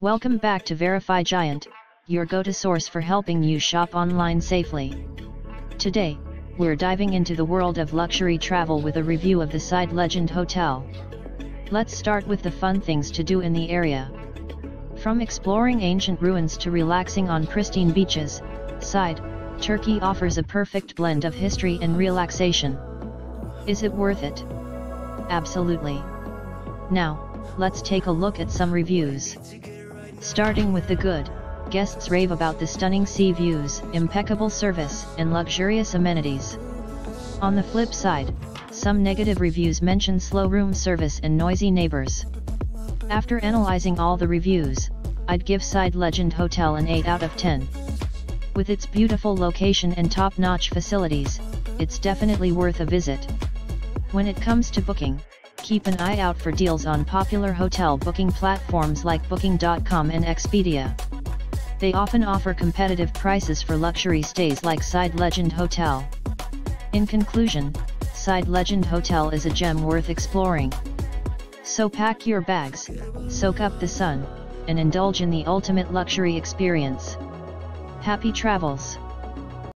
Welcome back to Verify Giant, your go-to source for helping you shop online safely. Today, we're diving into the world of luxury travel with a review of the Side Legend Hotel. Let's start with the fun things to do in the area. From exploring ancient ruins to relaxing on pristine beaches, Side, Turkey offers a perfect blend of history and relaxation. Is it worth it? Absolutely. Now, let's take a look at some reviews. Starting with the good, guests rave about the stunning sea views, impeccable service, and luxurious amenities. On the flip side, some negative reviews mention slow room service and noisy neighbors. After analyzing all the reviews, I'd give Side Legend Hotel an 8 out of 10. With its beautiful location and top-notch facilities, it's definitely worth a visit. When it comes to booking, keep an eye out for deals on popular hotel booking platforms like Booking.com and Expedia. They often offer competitive prices for luxury stays like Side Legend Hotel. In conclusion, Side Legend Hotel is a gem worth exploring. So pack your bags, soak up the sun, and indulge in the ultimate luxury experience. Happy travels!